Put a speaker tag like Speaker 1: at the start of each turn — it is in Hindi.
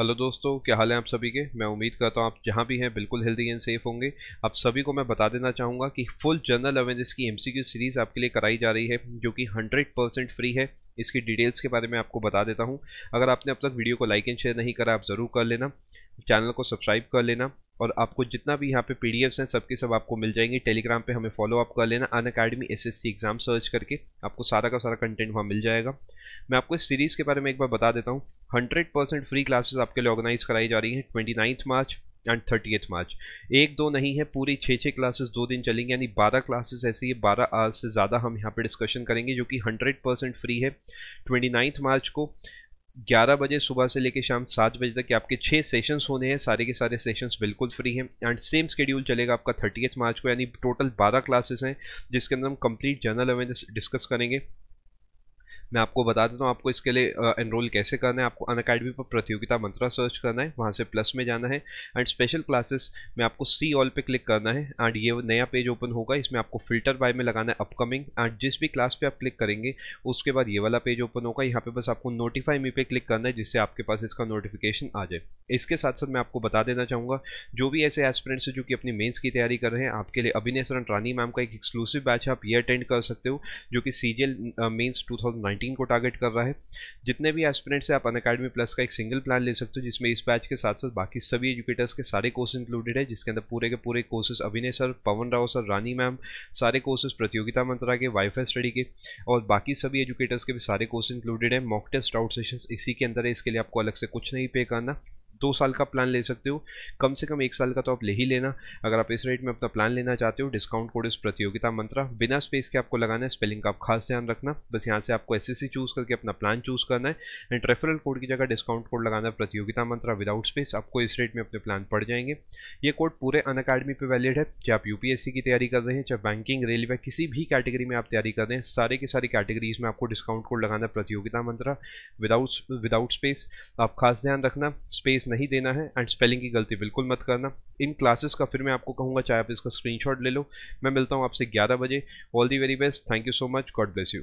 Speaker 1: हेलो दोस्तों, क्या हाल है आप सभी के? मैं उम्मीद करता हूँ आप जहाँ भी हैं, बिल्कुल हेल्दी एंड सेफ़ होंगे। आप सभी को मैं बता देना चाहूँगा कि फुल जनरल अवेयरनेस की एमसीक्यू सीरीज़ आपके लिए कराई जा रही है, जो कि 100 परसेंट फ्री है। इसकी डिटेल्स के बारे में आपको बता देता हूँ। अगर आपने अब तक वीडियो को लाइक एंड शेयर नहीं करा, आप ज़रूर कर लेना। चैनल को सब्सक्राइब कर लेना और आपको जितना भी यहाँ पे पी हैं, सबके सब आपको मिल जाएँगे। टेलीग्राम पे हमें फॉलो अप कर लेना। अन अकेडमी एस एग्ज़ाम सर्च करके आपको सारा का सारा कंटेंट वहाँ मिल जाएगा। मैं आपको इस सीरीज़ के बारे में एक बार बता देता हूँ। हंड्रेड परसेंट फ्री क्लासेस आपके लिए ऑर्गेनाइज कराई जा रही हैं। Twenty March and thirty March एक दो नहीं है, पूरी छः छः क्लासेस दो दिन चलेंगे, यानी बारह क्लासेस ऐसी है, बारह आवर्स से ज़्यादा हम यहाँ पे डिस्कशन करेंगे, जो कि हंड्रेड परसेंट फ्री है। ट्वेंटी मार्च को 11 बजे सुबह से लेकर शाम सात बजे तक आपके छः सेशंस होने हैं, सारे के सारे सेशंस बिल्कुल फ्री हैं। एंड सेम स्केड्यूल चलेगा आपका थर्टी मार्च को, यानी टोटल 12 क्लासेस हैं, जिसके अंदर हम कंप्लीट जनरल अवेयरनेस डिस्कस करेंगे। मैं आपको बता देता हूँ, आपको इसके लिए एनरोल कैसे करना है, आपको अन अकेडमी पर प्रतियोगिता मंत्रा सर्च करना है, वहाँ से प्लस में जाना है एंड स्पेशल क्लासेस में आपको सी ऑल पे क्लिक करना है एंड ये नया पेज ओपन होगा, इसमें आपको फ़िल्टर बाय में लगाना है अपकमिंग एंड जिस भी क्लास पे आप क्लिक करेंगे, उसके बाद ये वाला पेज ओपन होगा, यहाँ पे बस आपको नोटिफाई मी पे क्लिक करना है, जिससे आपके पास इसका नोटिफिकेशन आ जाए। इसके साथ साथ मैं आपको बता देना चाहूँगा, जो भी ऐसे एस्पिरेंट्स हैं जो कि अपनी मेन्स की तैयारी कर रहे हैं, आपके लिए अभिनय सरन रानी मैम का एक एक्सक्लूसिव बैच आप ये अटेंड कर सकते हो, जो कि सी जी मेन्स टू को टारगेट कर रहा है। जितने भी एस्पिरेंट्स हैं, आप अन अकेडमी प्लस का एक सिंगल प्लान ले सकते हो, जिसमें इस बैच के साथ साथ बाकी सभी एजुकेटर्स के सारे कोर्स इंक्लूडेड है, जिसके अंदर पूरे के पूरे courses Abhinay sir, Pawan Rao sir, Rani ma'am, सारे कोर्सेज प्रतियोगिता मंत्रा के वाईफाई स्टडी के, और बाकी सभी एजुकेटर्स के भी सारे कोर्स इंक्लूडेड है। मॉक टेस्ट आउट सेशन इसी के अंदर है, इसके लिए आपको अलग से कुछ नहीं पे करना। दो साल का प्लान ले सकते हो। कम से कम एक साल का तो आप ले ही लेना। अगर आप इस रेट में अपना प्लान लेना चाहते हो डिस्काउंट कोड इस प्रतियोगिता मंत्रा बिना स्पेस के आपको लगाना है स्पेलिंग का आप खास ध्यान रखना। बस यहाँ से आपको एस चूज़ करके अपना प्लान चूज़ करना है। एंड रेफरल कोड की जगह डिस्काउंट कोड लगाना है प्रतियोगिता मंत्रा विदाउट स्पेस आपको इस रेट में अपने प्लान पड़ जाएँगे। ये कोड पूरे अन अकेडमी पर वैलिड है। चाहे आप यूपीएससी की तैयारी कर रहे हैं, चाहे बैंकिंग रेलवे किसी भी कैटेगरी में आप तैयारी कर रहे हैं, सारे की सारी कैटेगरीज में आपको डिस्काउंट कोड लगाना है प्रतियोगिता मंत्रा विदाउट विदाउट स्पेस आप खास ध्यान रखना। स्पेस नहीं देना है एंड स्पेलिंग की गलती बिल्कुल मत करना। इन क्लासेस का फिर मैं आपको कहूँगा, चाहे आप इसका स्क्रीनशॉट ले लो। मैं मिलता हूँ आपसे 11 बजे। All the very best thank you so much God bless you